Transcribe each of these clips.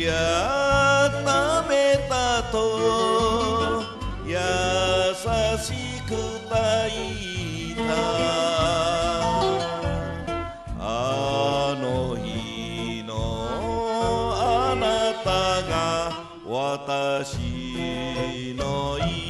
じゃダメだと優しく抱いた。あの日のあなたが私の命。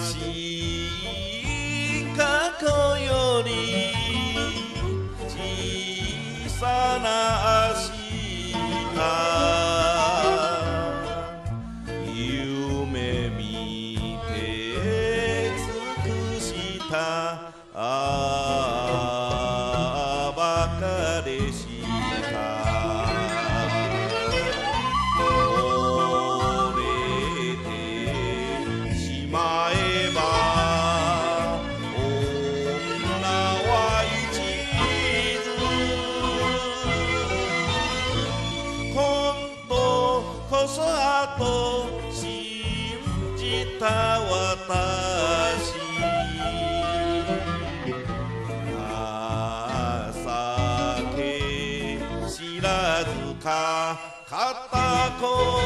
しい過去より小さな明日夢見て尽くしたああばかでした。こそはと信じた私。情け知らずか片言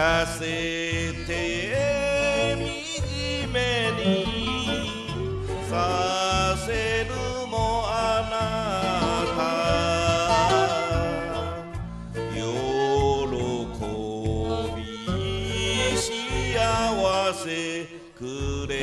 泣かせて惨めにさせるもあなた。喜び幸せくれ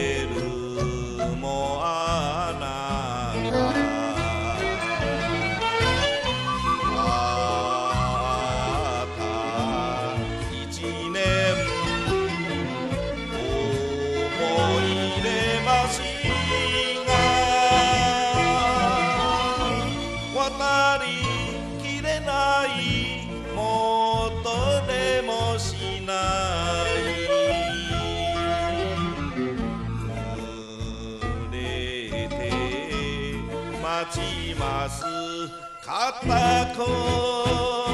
れて待ちます。片子。